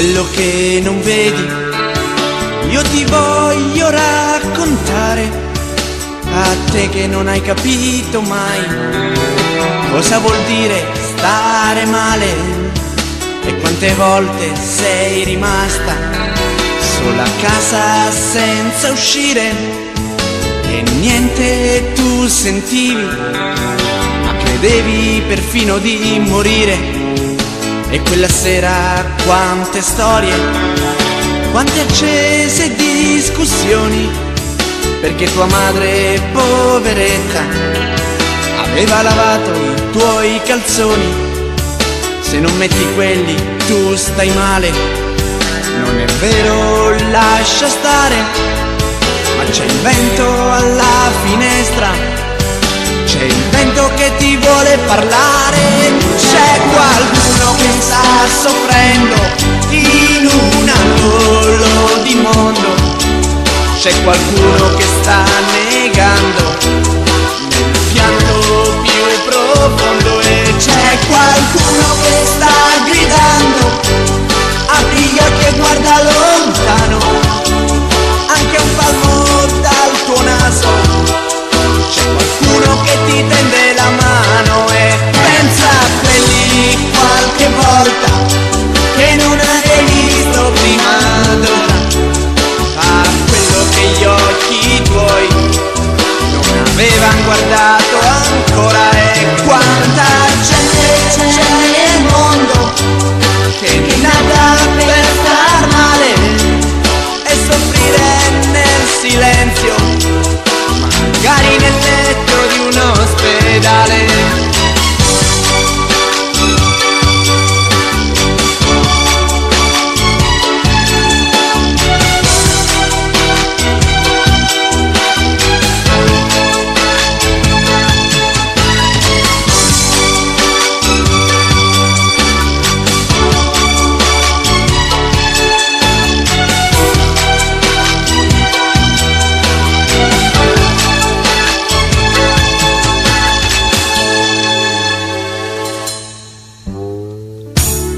quello che non vedi, io ti voglio raccontare a te che non hai capito mai cosa vuol dire stare male e quante volte sei rimasta sola a casa senza uscire e niente tu sentivi, ma credevi perfino di morire. E quella sera quante storie, quante accese discussioni, perché tua madre, poveretta, aveva lavato i tuoi calzoni. Se non metti quelli tu stai male, non è vero, lascia stare, ma c'è il vento alla finestra c'è il vento che ti vuole parlare, c'è qualcuno soffrendo in un angolo di mondo, c'è qualcuno che sta negando non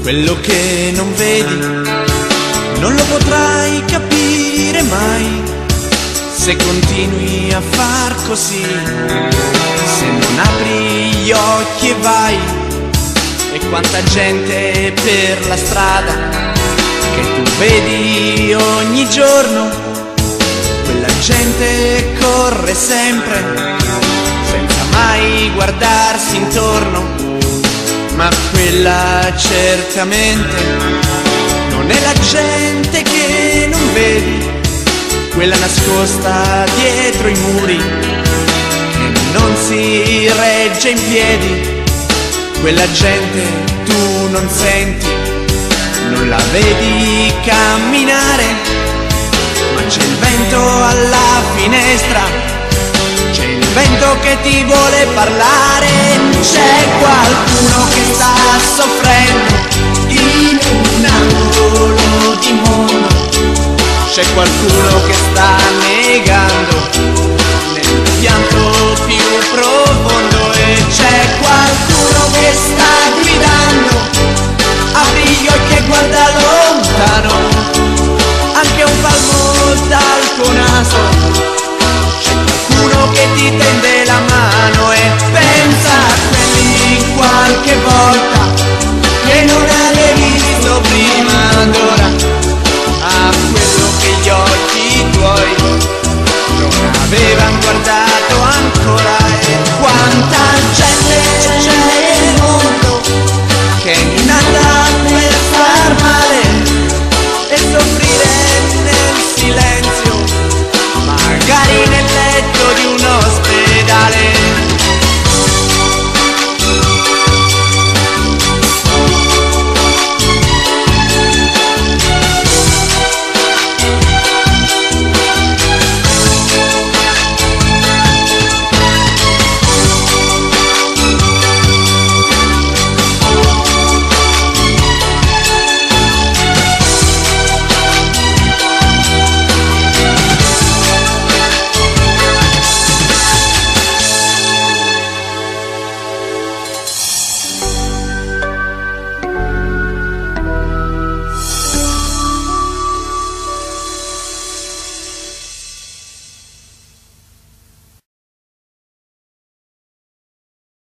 Quello che non vedi non lo potrai capire mai se continui a far così, se non apri gli occhi e vai. E quanta gente per la strada che tu vedi ogni giorno, quella gente corre sempre senza mai guardarsi intorno ma quella certamente non è la gente che non vedi, quella nascosta dietro i muri, che non si regge in piedi, quella gente tu non senti, non la vedi camminare, ma c'è il vento alla finestra vento che ti vuole parlare, c'è qualcuno che sta soffrendo in un angolo di mondo, c'è qualcuno che sta negando nel pianto più profondo e c'è qualcuno che sta gridando, apri gli occhi e guarda lontano, anche un palmo dal tuo naso. qualche volta